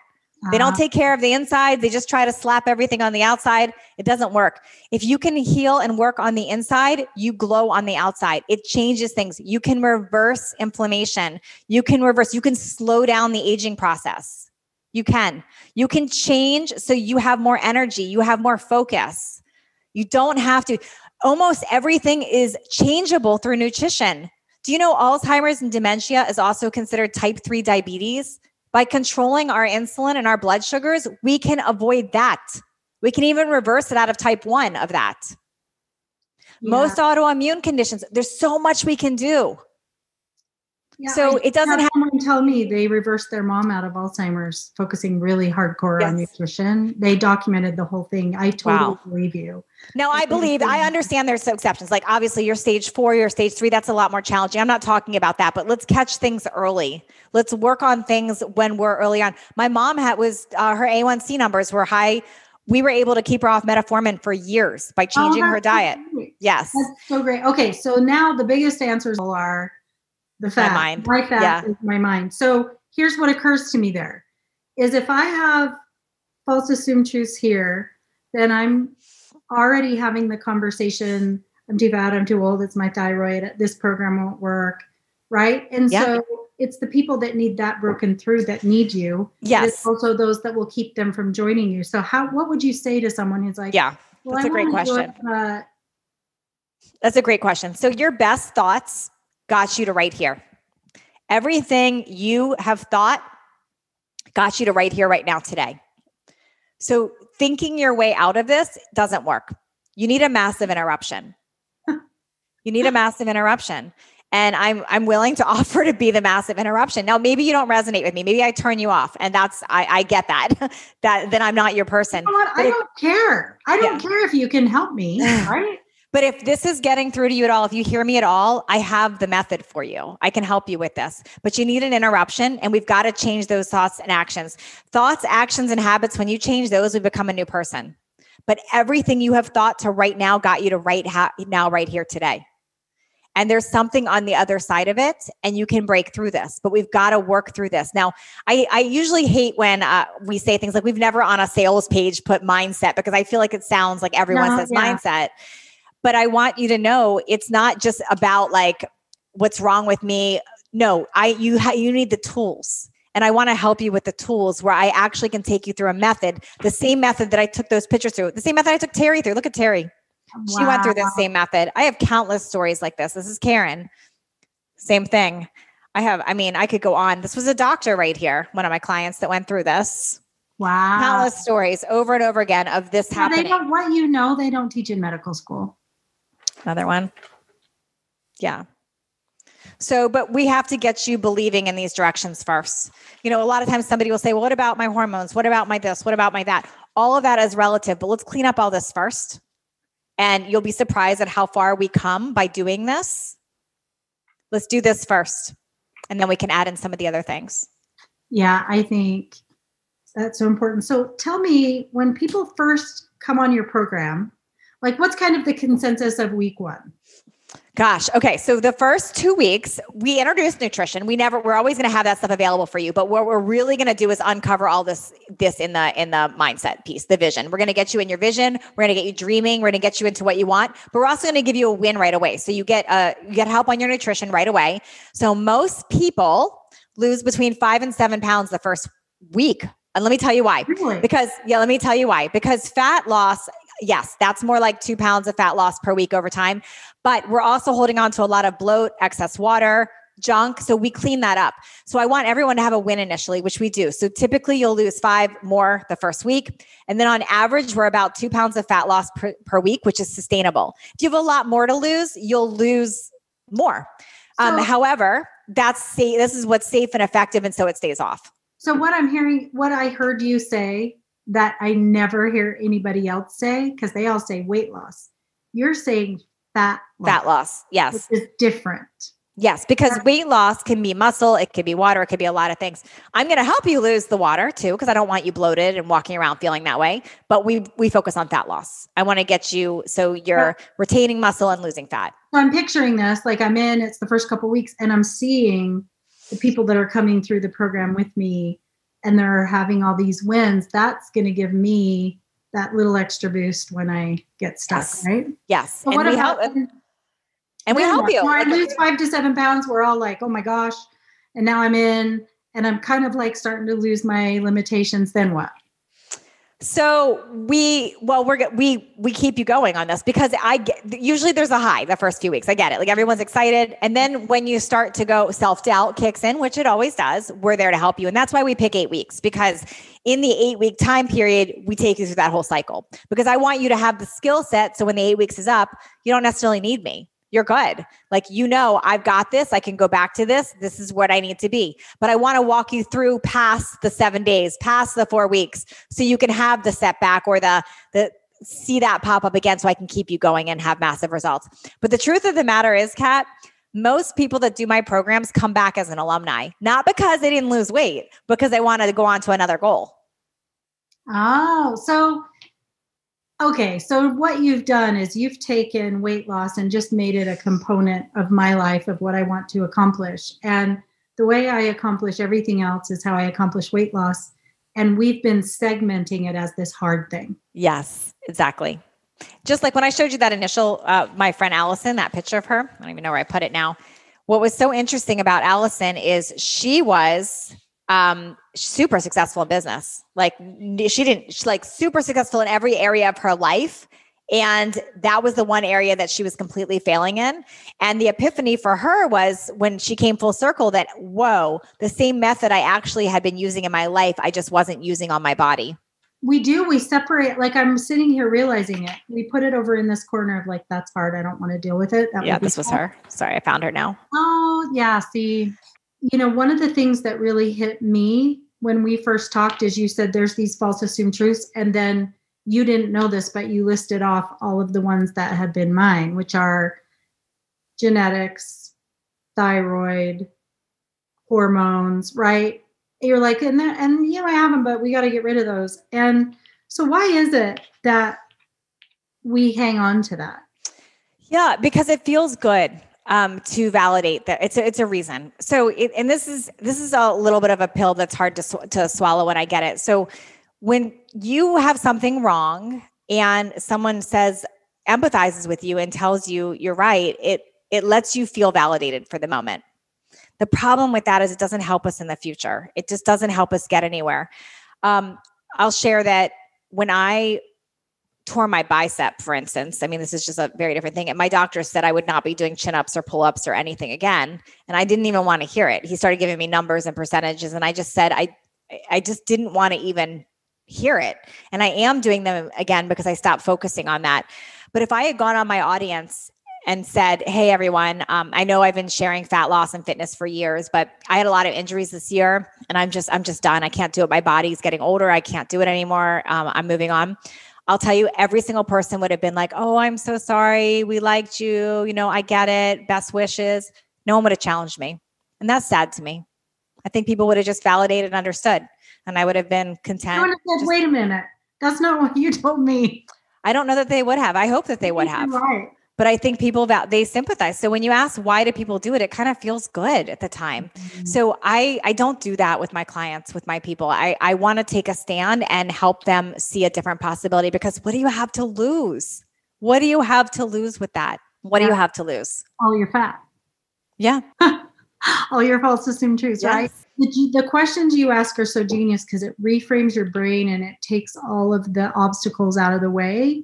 They don't uh-huh. take care of the inside. They just try to slap everything on the outside. It doesn't work. If you can heal and work on the inside, you glow on the outside. It changes things. You can reverse inflammation. You can reverse, you can slow down the aging process. You can. You can change so you have more energy, you have more focus. You don't have to. Almost everything is changeable through nutrition. Do you know Alzheimer's and dementia is also considered type 3 diabetes? By controlling our insulin and our blood sugars, we can avoid that. We can even reverse it out of type 1 of that. Yeah. Most autoimmune conditions, there's so much we can do. Yeah, so I it doesn't have someone tell me they reversed their mom out of Alzheimer's, focusing really hardcore yes. on nutrition. They documented the whole thing. I totally wow. believe you. No, I believe I understand there's exceptions. Like obviously you're stage four, you're stage three, that's a lot more challenging. I'm not talking about that, but let's catch things early. Let's work on things when we're early on. My mom had was uh, her A1C numbers were high we were able to keep her off metformin for years by oh, changing oh, her diet. So yes. That's so great. Okay. So now the biggest answers are the fat. My mind. My fat yeah. is my mind. So here's what occurs to me there is if I have false assumed truths here, then I'm already having the conversation. I'm too fat, I'm too old, it's my thyroid, this program won't work. Right. And yeah. so it's the people that need that broken through that need you. Yes. It's also those that will keep them from joining you. So how what would you say to someone who's like, Yeah, well, that's I a great question. uh, that's a great question. So your best thoughts got you to right here. Everything you have thought got you to right here, right now, today. So thinking your way out of this doesn't work. You need a massive interruption. *laughs* you need a massive interruption. And I'm I'm willing to *laughs* offer to be the massive interruption. Now, maybe you don't resonate with me. Maybe I turn you off, and that's I, I get that. *laughs* that then I'm not your person. You know I don't care. I don't yeah. care if you can help me. *sighs* Right? But if this is getting through to you at all, if you hear me at all, I have the method for you. I can help you with this. But you need an interruption, and we've got to change those thoughts and actions. Thoughts, actions, and habits, when you change those, we become a new person. But everything you have thought to right now got you to right ha- now, right here today. And there's something on the other side of it, and you can break through this. But we've got to work through this. Now, I, I usually hate when uh, we say things like we've never on a sales page put mindset because I feel like it sounds like everyone no, says yeah. mindset but I want you to know it's not just about like what's wrong with me. No, I you ha- you need the tools. And I want to help you with the tools where I actually can take you through a method, the same method that I took those pictures through, the same method I took Terry through. Look at Terry. Wow. She went through the same method. I have countless stories like this. This is Karen. Same thing. I have, I mean, I could go on. This was a doctor right here, one of my clients that went through this. Wow. Countless stories over and over again of this well, happening. They don't, what you know, they don't teach in medical school. Another one. Yeah. So, but we have to get you believing in these directions first. You know, a lot of times somebody will say, well, what about my hormones? What about my this? What about my that? All of that is relative, but let's clean up all this first. And you'll be surprised at how far we come by doing this. Let's do this first, and then we can add in some of the other things. Yeah, I think that's so important. So tell me, when people first come on your program, like what's kind of the consensus of week one? Gosh. Okay. So the first two weeks, we introduced nutrition. We never, we're always going to have that stuff available for you. But what we're really going to do is uncover all this, this in the, in the mindset piece, the vision. We're going to get you in your vision. We're going to get you dreaming. We're going to get you into what you want, but we're also going to give you a win right away. So you get, uh, you get help on your nutrition right away. So most people lose between five and seven pounds the first week. And let me tell you why. Really? Because, yeah, let me tell you why. Because fat loss yes, that's more like two pounds of fat loss per week over time. But we're also holding on to a lot of bloat, excess water, junk. So we clean that up. So I want everyone to have a win initially, which we do. So typically you'll lose five more the first week. And then on average, we're about two pounds of fat loss per, per week, which is sustainable. If you have a lot more to lose, you'll lose more. Um, so, um, however, that's safe. This is what's safe and effective. And so it stays off. So what I'm hearing, what I heard you say that I never hear anybody else say because they all say weight loss. You're saying fat loss, fat loss, yes, is different. Yes, because weight loss can be muscle, it could be water, it could be a lot of things. I'm going to help you lose the water too because I don't want you bloated and walking around feeling that way, but we we focus on fat loss. I want to get you so you're retaining muscle and losing fat. So I'm picturing this like I'm in it's the first couple weeks and I'm seeing the people that are coming through the program with me and they're having all these wins, that's going to give me that little extra boost when I get stuck, yes. right? Yes. So and what we about, help, and we help you. When I lose five to seven pounds. We're all like, oh my gosh. And now I'm in and I'm kind of like starting to lose my limitations. Then what? So we, well, we're we we keep you going on this because I get usually there's a high the first few weeks. I get it, like everyone's excited, and then when you start to go self doubt kicks in, which it always does. We're there to help you, and that's why we pick eight weeks because in the eight week time period we take you through that whole cycle because I want you to have the skill set so when the eight weeks is up, you don't necessarily need me you're good. Like, you know, I've got this. I can go back to this. This is what I need to be. But I want to walk you through past the seven days, past the four weeks, so you can have the setback or the, the, see that pop up again so I can keep you going and have massive results. But the truth of the matter is, Kat, most people that do my programs come back as an alumni, not because they didn't lose weight, because they wanted to go on to another goal. Oh, so Okay, so what you've done is you've taken weight loss and just made it a component of my life of what I want to accomplish. And the way I accomplish everything else is how I accomplish weight loss. And we've been segmenting it as this hard thing. Yes, exactly. Just like when I showed you that initial, uh, my friend Allison, that picture of her, I don't even know where I put it now. What was so interesting about Allison is she was um super successful in business. Like she didn't she's like super successful in every area of her life. And that was the one area that she was completely failing in. And the epiphany for her was when she came full circle that whoa the same method i actually had been using in my life i just wasn't using on my body. We do we separate like i'm sitting here realizing it. We put it over in this corner of like that's hard i don't want to deal with it. That yeah this was her. Sorry i found her now. Oh yeah see you know, one of the things that really hit me when we first talked is you said there's these false assumed truths, and then you didn't know this, but you listed off all of the ones that have been mine, which are genetics, thyroid, hormones, right? You're like, and then, and you know, I have them, but we got to get rid of those. And so, why is it that we hang on to that? Yeah, because it feels good um, to validate that it's a, it's a reason. So, it, and this is this is a little bit of a pill that's hard to sw- to swallow when I get it. So, when you have something wrong and someone says empathizes with you and tells you you're right, it it lets you feel validated for the moment. The problem with that is it doesn't help us in the future. It just doesn't help us get anywhere. Um, I'll share that when I tore my bicep, for instance, I mean, this is just a very different thing. And my doctor said I would not be doing chin ups or pull ups or anything again. And I didn't even want to hear it. He started giving me numbers and percentages. And I just said, I, I just didn't want to even hear it. And I am doing them again because I stopped focusing on that. But if I had gone on my audience and said, "Hey, everyone, um, I know I've been sharing fat loss and fitness for years, but I had a lot of injuries this year, and I'm just I'm just done. I can't do it. My body's getting older. I can't do it anymore. Um, I'm moving on." I'll tell you, every single person would have been like, Oh, I'm so sorry. We liked you. You know, I get it. Best wishes. No one would have challenged me. And that's sad to me. I think people would have just validated and understood. And I would have been content. I said, just- Wait a minute. That's not *laughs* what you told me. I don't know that they would have. I hope that they would have. Right. But I think people that they sympathize. So when you ask why do people do it, it kind of feels good at the time. Mm-hmm. So I I don't do that with my clients, with my people. I I want to take a stand and help them see a different possibility because what do you have to lose? What do you have to lose with that? What do you have to lose? All your fat. Yeah. *laughs* All your false assumed truths, right? The, the questions you ask are so genius because it reframes your brain and it takes all of the obstacles out of the way.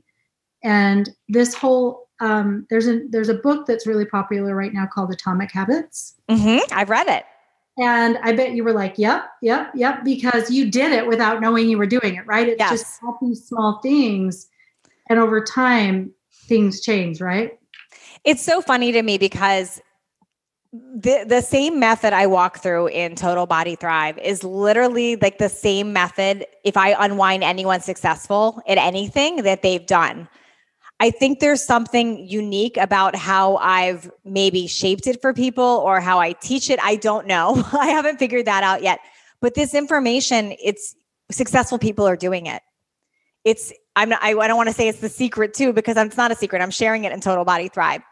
And this whole um, there's a there's a book that's really popular right now called Atomic Habits. hmm I've read it. And I bet you were like, yep, yep, yep, because you did it without knowing you were doing it, right? It's Yes. just all these small things. And over time, things change, right? It's so funny to me because the the same method I walk through in Total Body Thrive is literally like the same method if I unwind anyone successful at anything that they've done. I think there's something unique about how I've maybe shaped it for people or how I teach it. I don't know. *laughs* I haven't figured that out yet. But this information, it's successful people are doing it. It's I'm not, I, I don't want to say it's the secret too because it's not a secret. I'm sharing it in Total Body Thrive.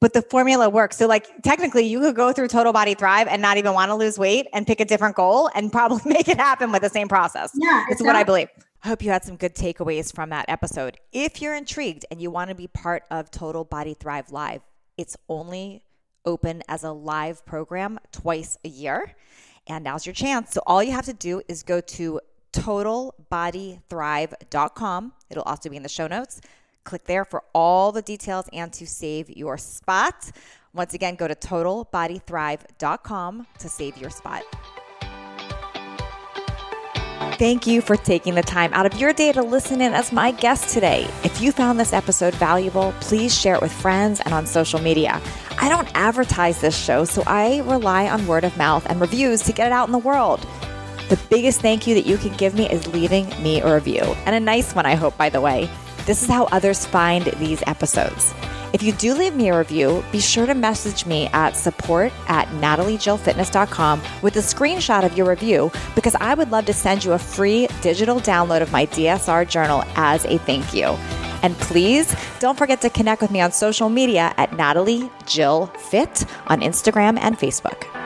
But the formula works. So like technically you could go through Total Body Thrive and not even want to lose weight and pick a different goal and *laughs* probably make it happen with the same process. Yeah. It's what I believe. I hope you had some good takeaways from that episode. If you're intrigued and you want to be part of Total Body Thrive Live, it's only open as a live program twice a year. And now's your chance. So all you have to do is go to totalbodythrive.com. It'll also be in the show notes. Click there for all the details and to save your spot. Once again, go to totalbodythrive.com to save your spot. Thank you for taking the time out of your day to listen in as my guest today. If you found this episode valuable, please share it with friends and on social media. I don't advertise this show, so I rely on word of mouth and reviews to get it out in the world. The biggest thank you that you can give me is leaving me a review, and a nice one, I hope, by the way. This is how others find these episodes. If you do leave me a review, be sure to message me at support at nataliejillfitness.com with a screenshot of your review because I would love to send you a free digital download of my DSR journal as a thank you. And please don't forget to connect with me on social media at Natalie Jill Fit on Instagram and Facebook.